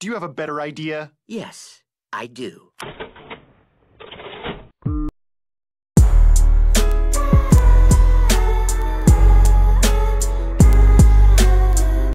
Do you have a better idea? Yes, I do.